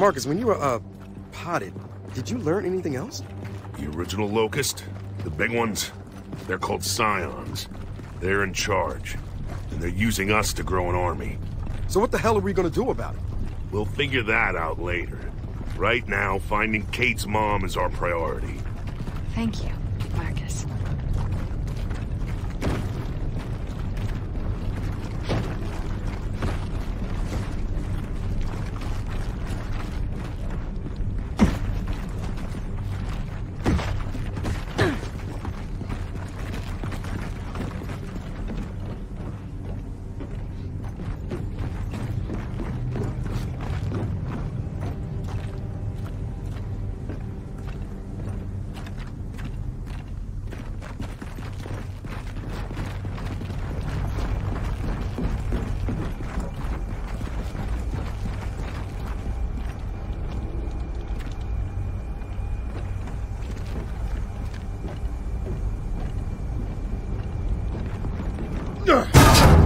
Marcus, when you were, uh, potted, did you learn anything else? The original Locust, the big ones, they're called Scions. They're in charge, and they're using us to grow an army. So what the hell are we gonna do about it? We'll figure that out later. Right now, finding Kate's mom is our priority. Thank you, Marcus.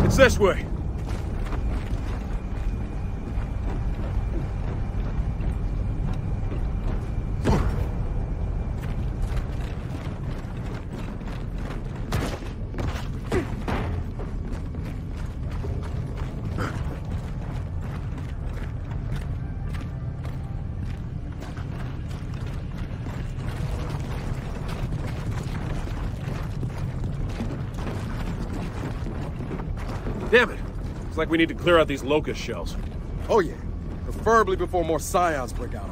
It's this way. Damn it. Looks like we need to clear out these locust shells. Oh yeah, preferably before more scions break out.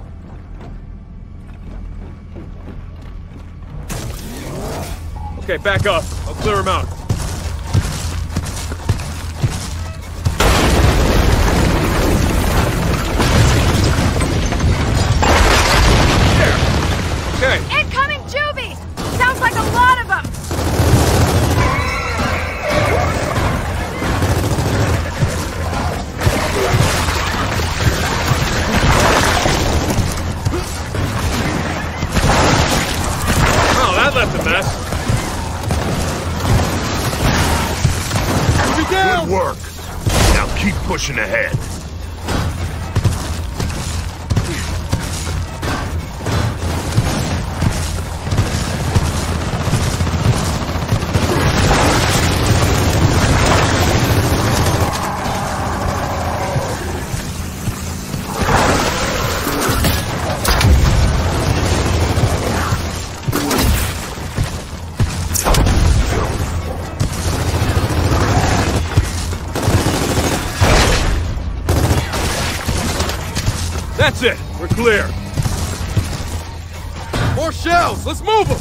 Okay, back up. I'll clear them out. Ahead. That's it. We're clear. More shells! Let's move them!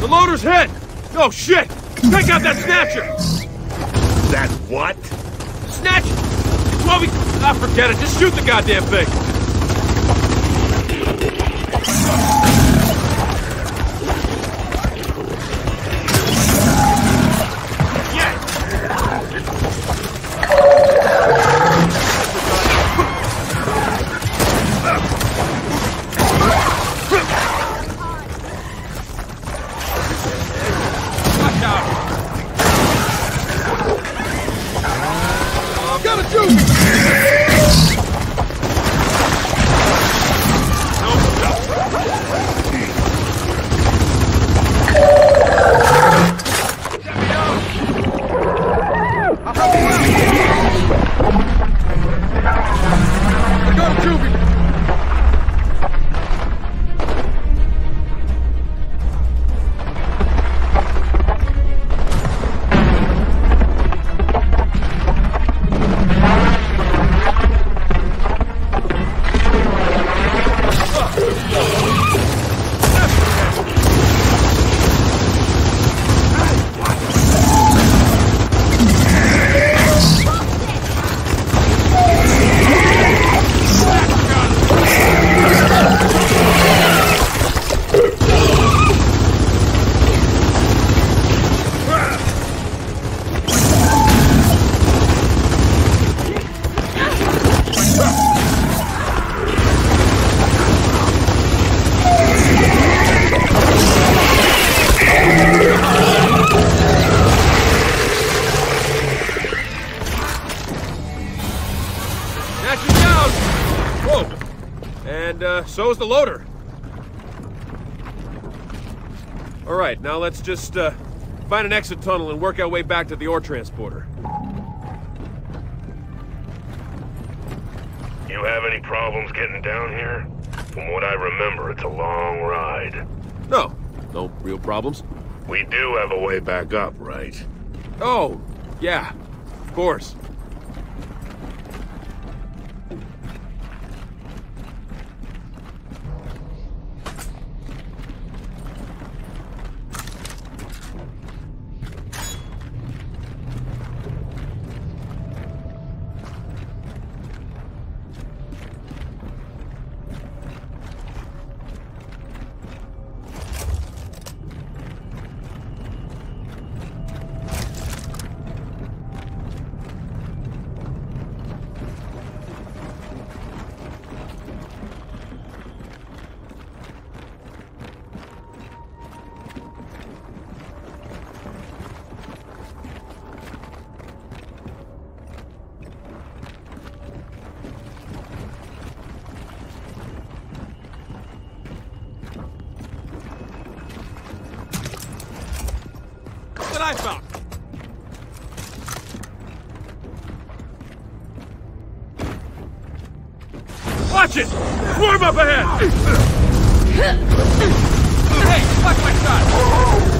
The loader's hit! Oh, shit! Take out that snatcher! That what? Snatch! Well, we... Ah, forget it. Just shoot the goddamn thing. Let's just, uh, find an exit tunnel and work our way back to the ore transporter. You have any problems getting down here? From what I remember, it's a long ride. No, no real problems. We do have a way back up, right? Oh, yeah, of course. It! Swarm up ahead! hey, watch my shot!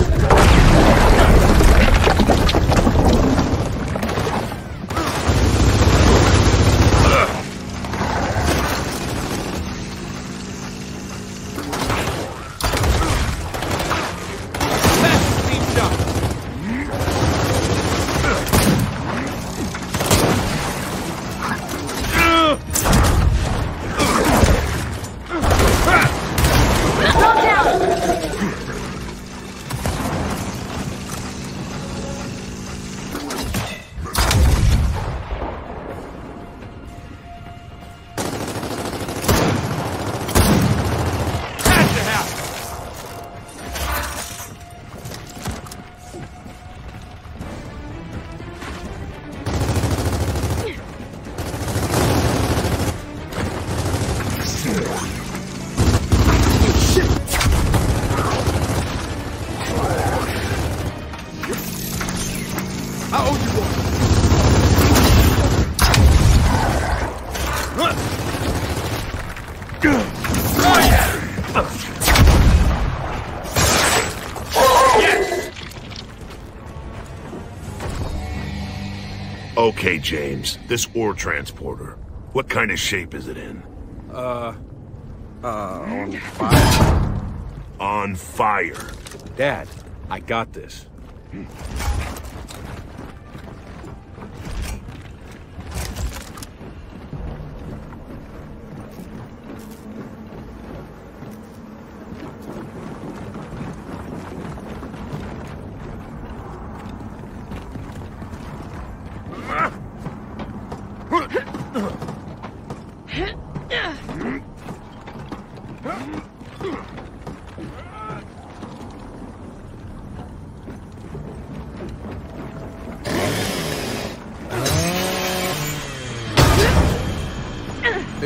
Okay, James, this ore transporter. What kind of shape is it in? Uh, on fire. On fire. Dad, I got this.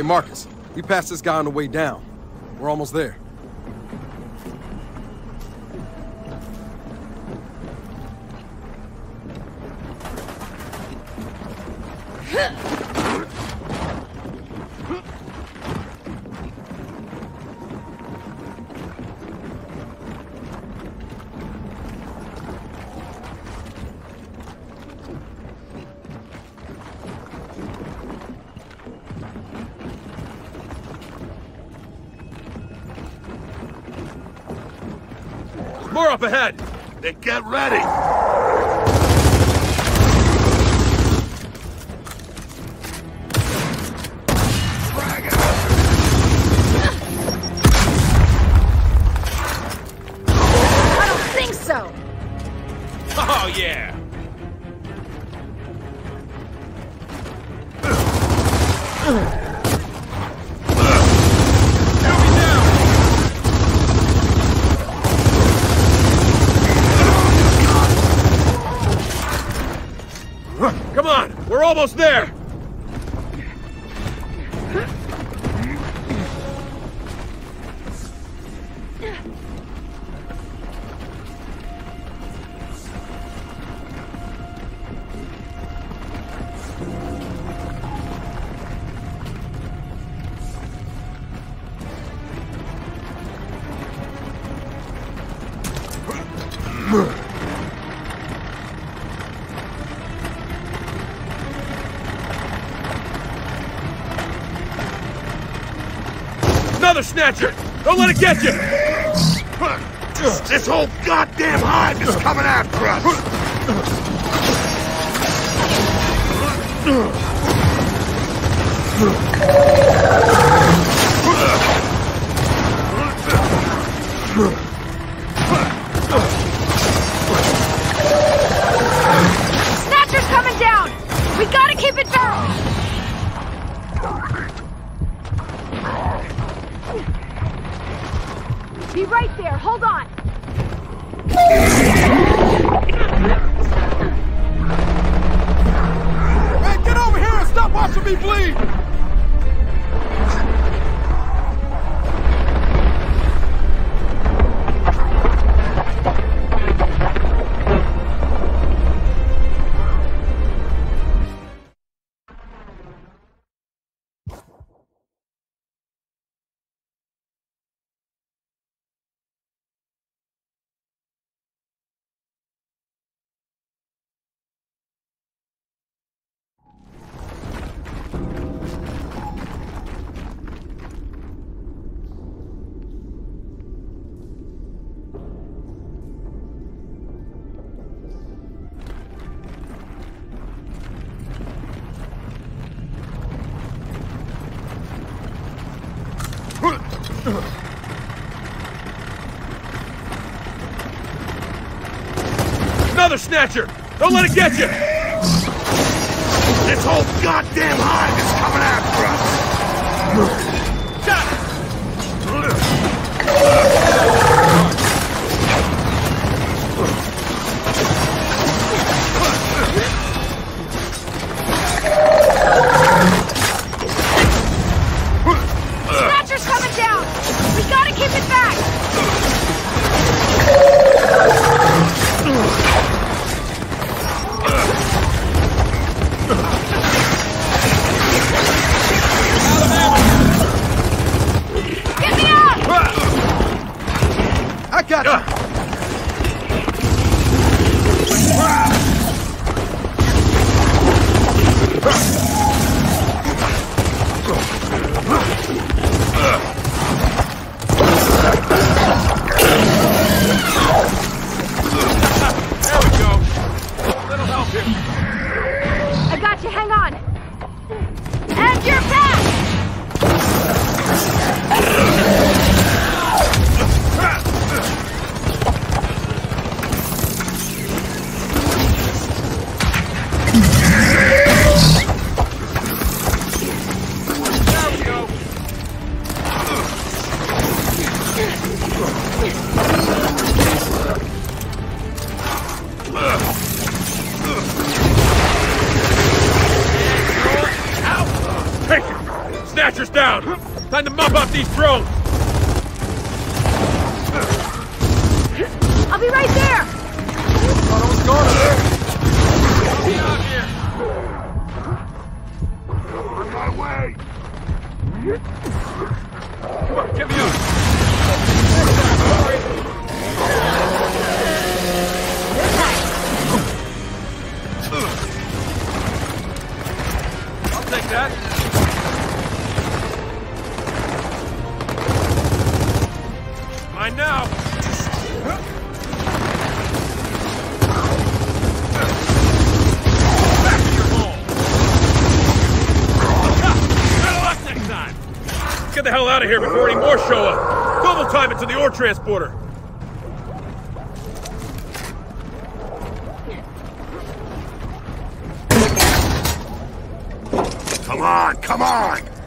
Marcus, we passed this guy on the way down. We're almost there. Get ready. I don't think so. Oh, yeah! Almost there! Another snatcher! Don't let it get you! This whole goddamn hive is coming after us! Snatcher's coming down! We gotta keep it down! Be right there, hold on! Hey, get over here and stop watching me bleed! Snatcher! Don't let it get you! This whole goddamn hive is coming after us! Snatcher's Snatcher's down! Time to mop up these drones! I'll be right there! Thought I was gone. Get out here! On my way! Come on, get me up! I'll take that. Now. Back to your hole. Better luck next time. Get the hell out of here before any more show up. Double time it to the ore transporter. Come on, come on!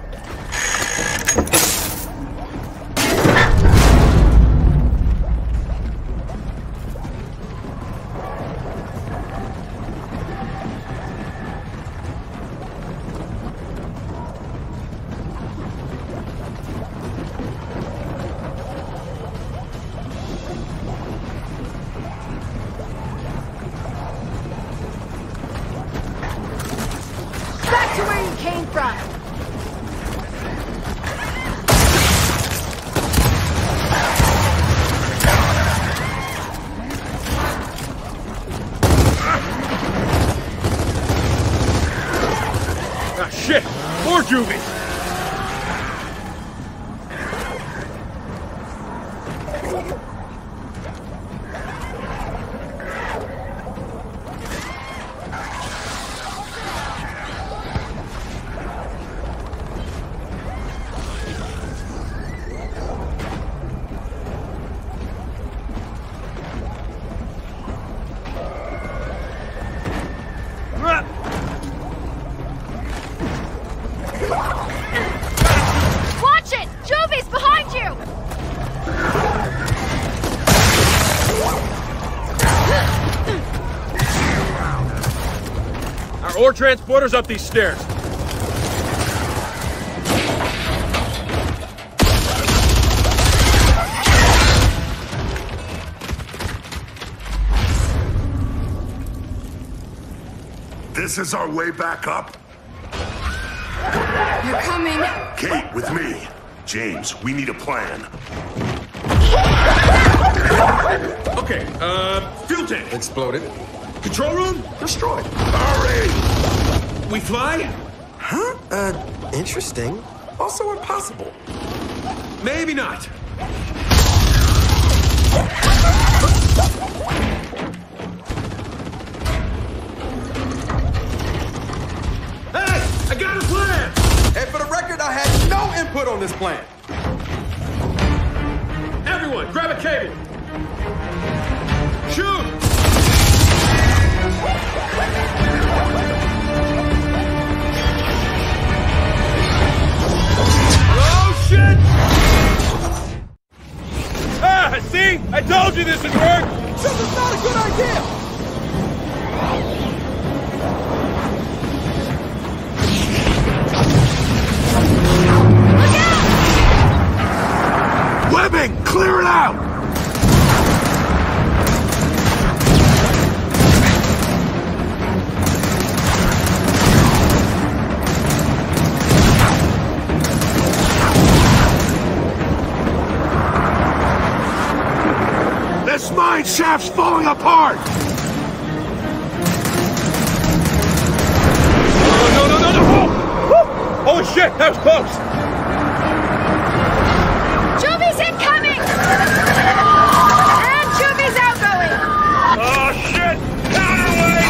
Ore transporters up these stairs. This is our way back up? You're coming. Kate, with me. James, we need a plan. Okay, uh, fuel tank. Exploded. Control room? Destroyed. Hurry! We fly? Huh? Uh, interesting. Also impossible. Maybe not. Hey, I got a plan! And for the record, I had no input on this plan. Everyone, grab a cable. Shoot! Shit! Ah, see? I told you this would work! This is not a good idea. Webbing! Clear it out! This mine shaft's falling apart! Oh, no, no, no, no! Oh! Woo! Holy shit, that was close! Juvie's incoming! And Juvie's outgoing! Oh shit! Counterweight!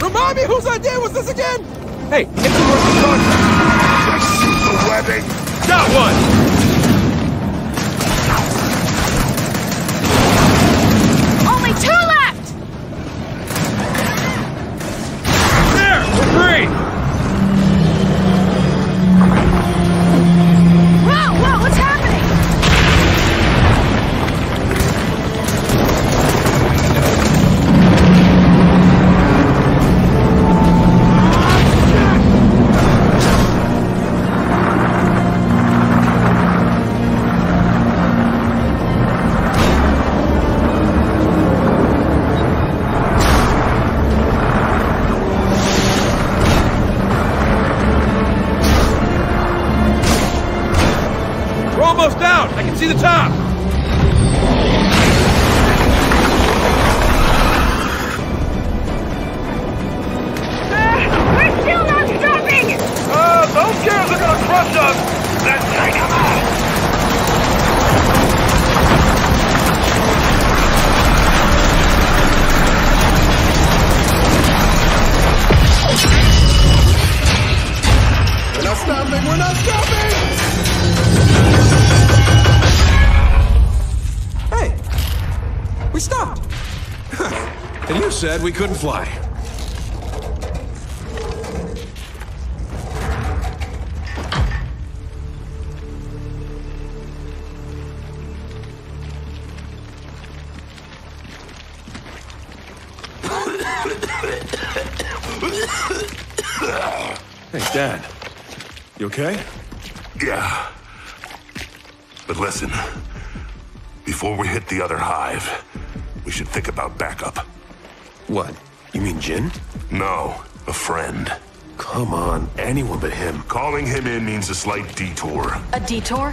Remind me whose idea was this again? Hey, get to work the contract. Shoot the webbing! Got one! And said we couldn't fly. hey, Dad. You okay? Yeah. But listen, before we hit the other hive, we should think about backup. What? You mean Jin? No, a friend. Come on, anyone but him. Calling him in means a slight detour. A detour?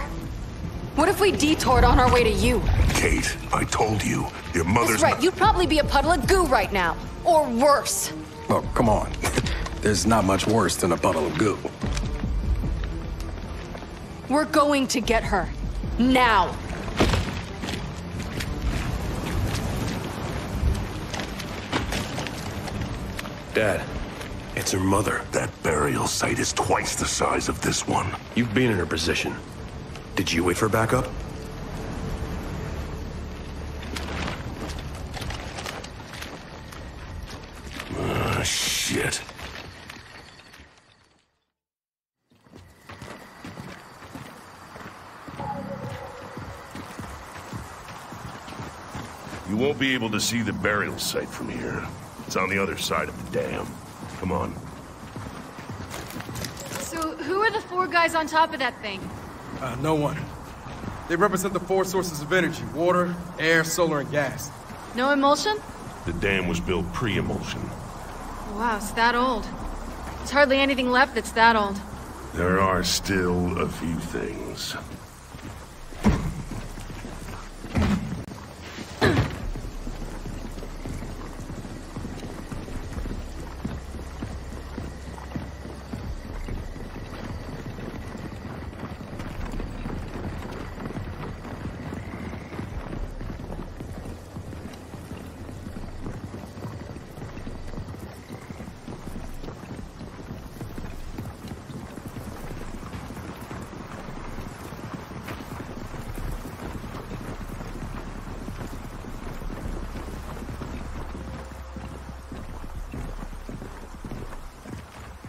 What if we detoured on our way to you? Kate, I told you, your mother's That's right, you'd probably be a puddle of goo right now. Or worse. Oh, come on. There's not much worse than a puddle of goo. We're going to get her. Now. Dad, it's her mother. That burial site is twice the size of this one. You've been in her position. Did you wait for backup? Ah, shit. You You won't be able to see the burial site from here. It's on the other side of the dam. Come on. So, who are the four guys on top of that thing? Uh, no one. They represent the four sources of energy. Water, air, solar, and gas. No Imulsion? The dam was built pre-Imulsion. Wow, it's that old. There's hardly anything left that's that old. There are still a few things.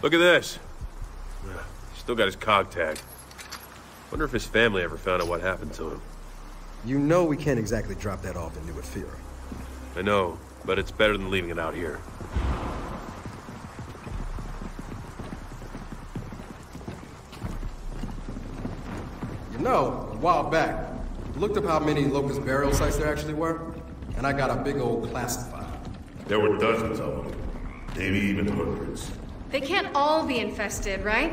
Look at this. Still got his cog tag. Wonder if his family ever found out what happened to him. You know we can't exactly drop that off in New Ephyra. I know, but it's better than leaving it out here. You know, a while back, I looked up how many Locust burial sites there actually were, and I got a big old classified. There were dozens of them. Maybe even hundreds. They can't all be infested, right?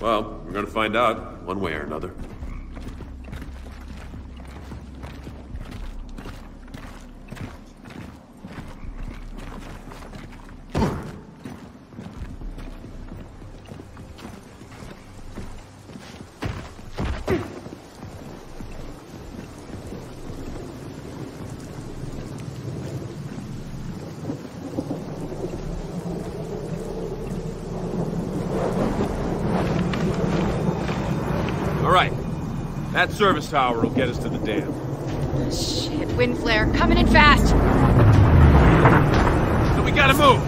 Well, we're gonna find out, one way or another. All right. That service tower will get us to the dam. Oh, shit, wind flare, coming in fast. So we gotta move!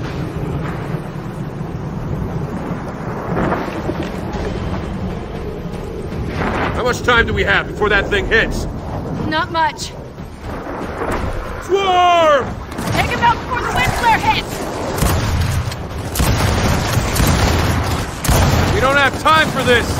How much time do we have before that thing hits? Not much. Swarm! Take him out before the wind flare hits! We don't have time for this!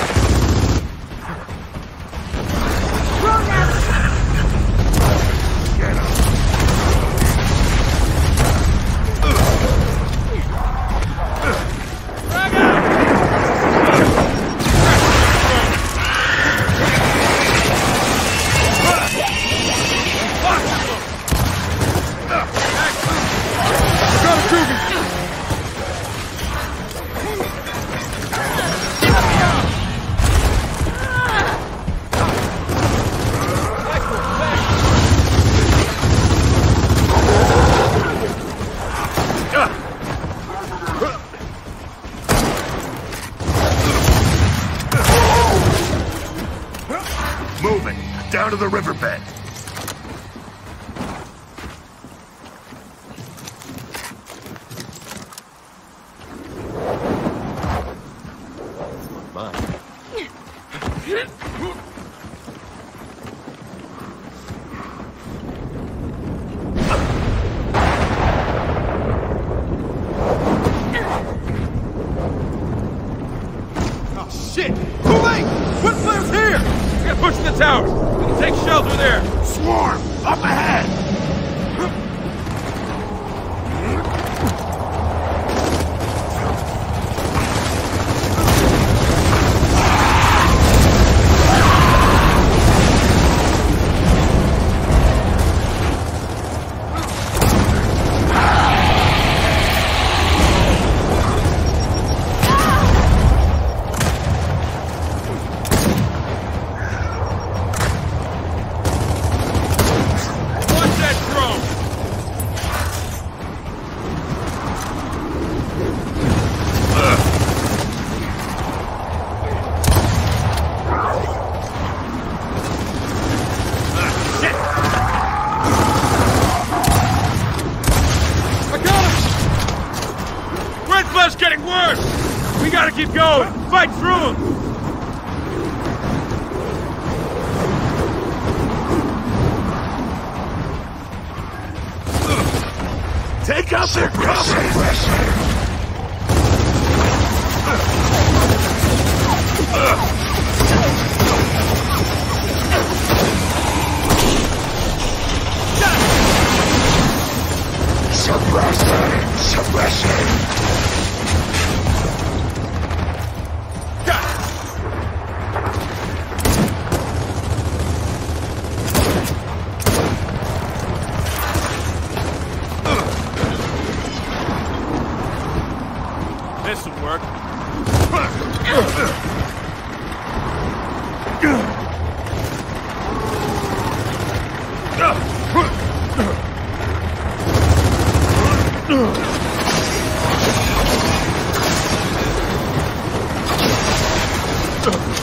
这。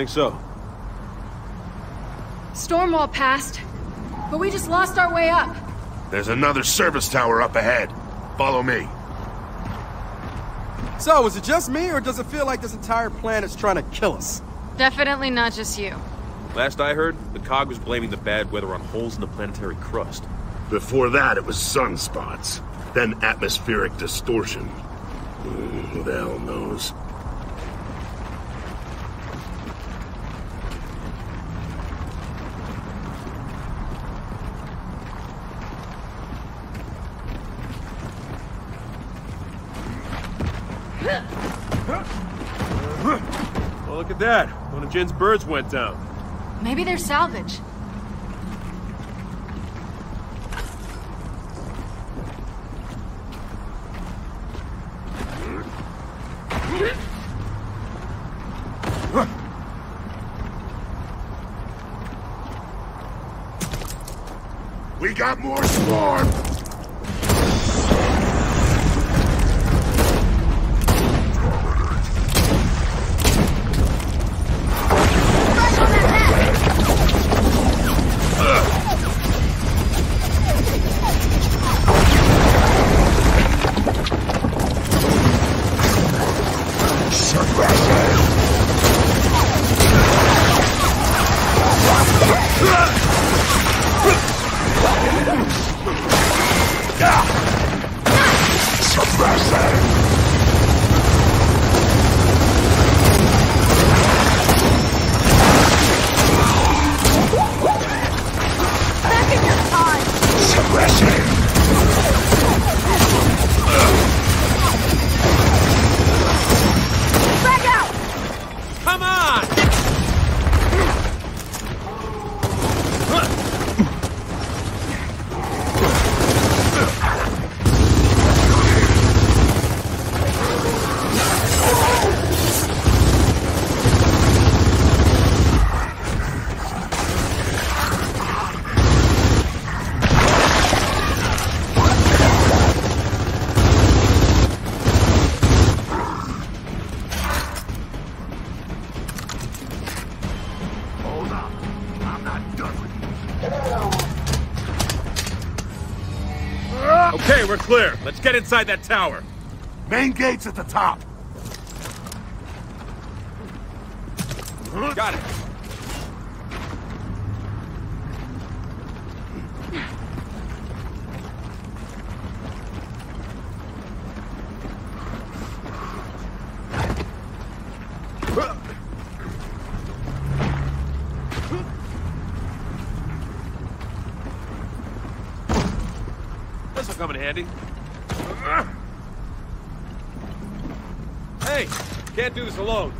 think so. Stormwall passed, but we just lost our way up. There's another service tower up ahead. Follow me. So, is it just me, or does it feel like this entire planet's trying to kill us? Definitely not just you. Last I heard, the COG was blaming the bad weather on holes in the planetary crust. Before that, it was sunspots. Then atmospheric distortion. Hmm, Who the hell knows? Well, look at that. One of Jinn's birds went down. Maybe they're salvage. We got more swarm! Inside that tower. Main gate's at the top. Got it. This'll come in handy. Hey, can't do this alone.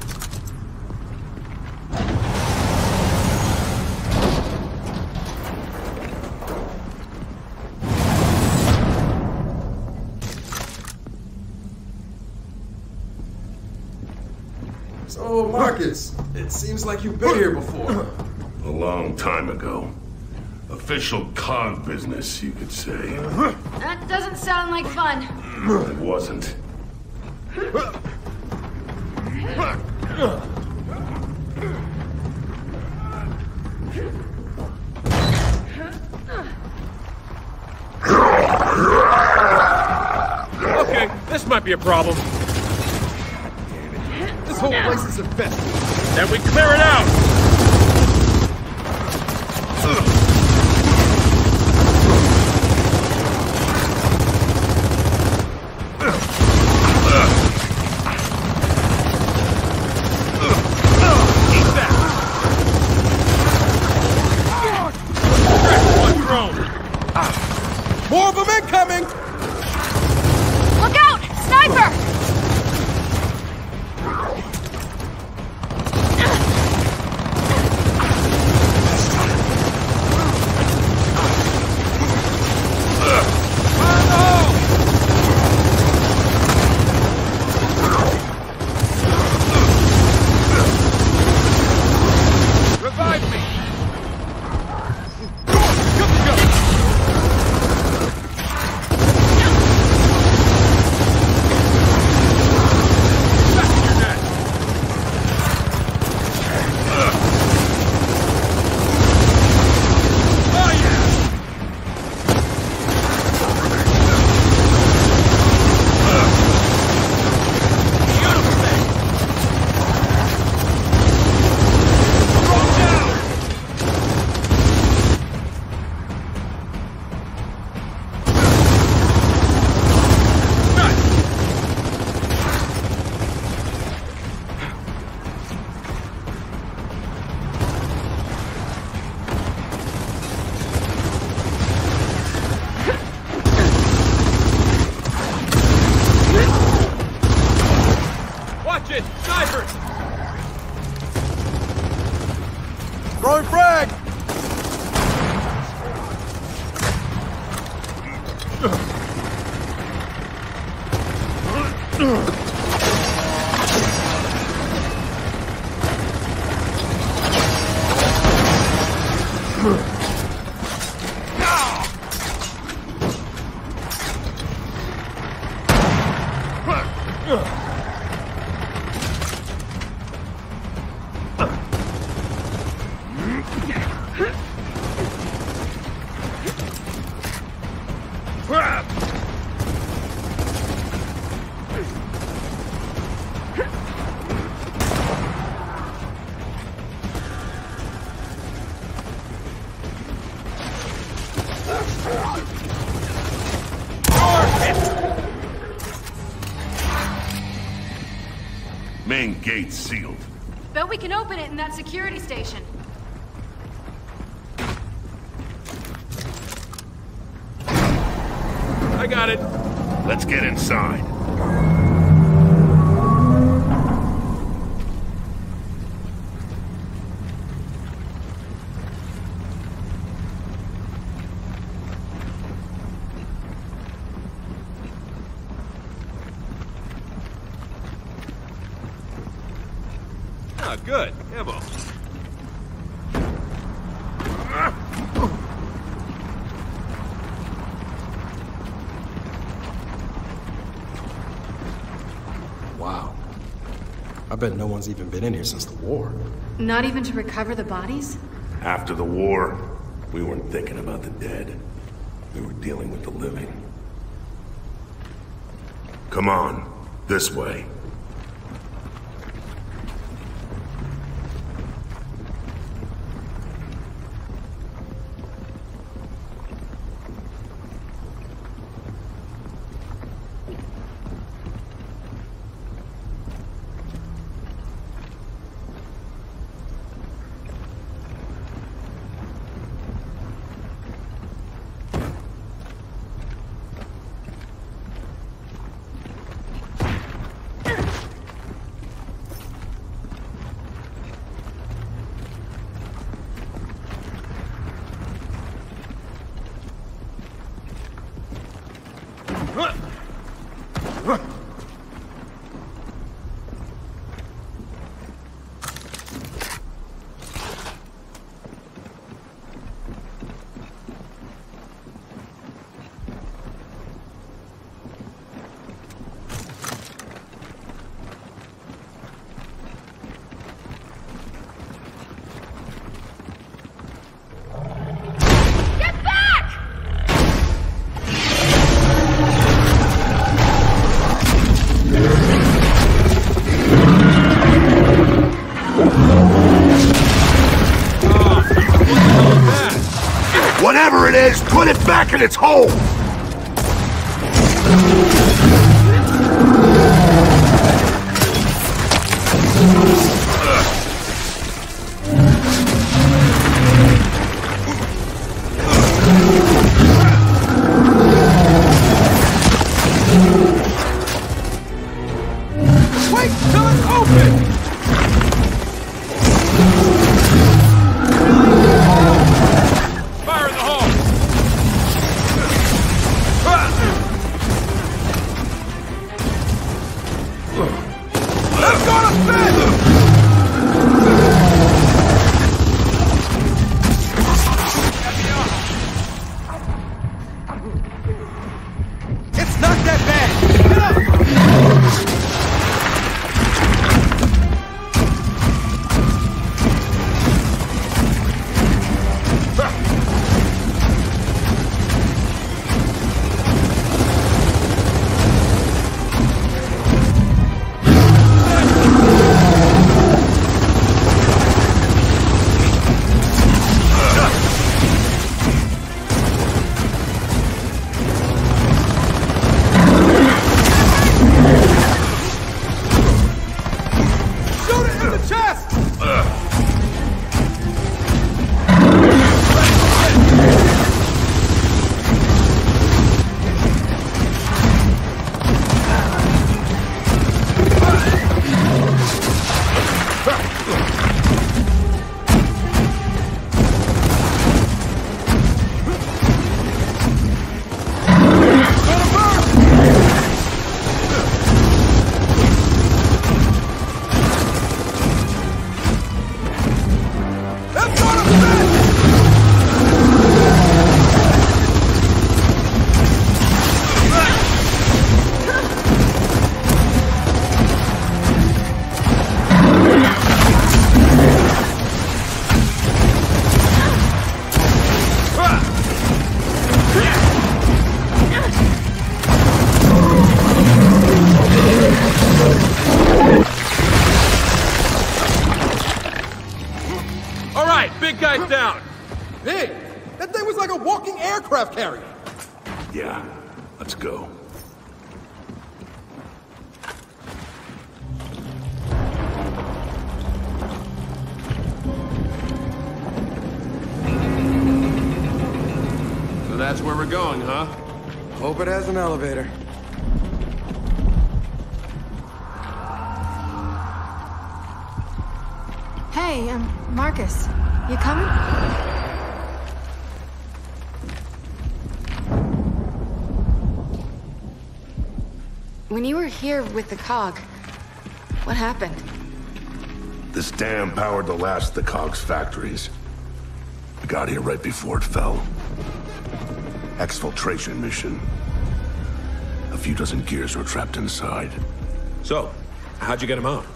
So, oh, Marcus, it seems like you've been here before. A long time ago. Official COG business, you could say. That doesn't sound like fun. It wasn't. Okay, this might be a problem. Whole place is infested. Then we clear it out! Eat Main can open it in that security station. Bet no one's even been in here since the war. Not even to recover the bodies? After the war, we weren't thinking about the dead. We were dealing with the living. Come on, this way. Get back! Whatever it is, put it back That thing was like a walking aircraft carrier! Yeah, let's go. So that's where we're going, huh? Hope it has an elevator. Hey, um, Marcus, you coming? When you were here with the COG, what happened? This dam powered the last of the COG's factories. We got here right before it fell. Exfiltration mission. A few dozen gears were trapped inside. So, how'd you get them out?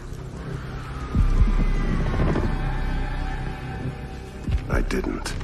I didn't.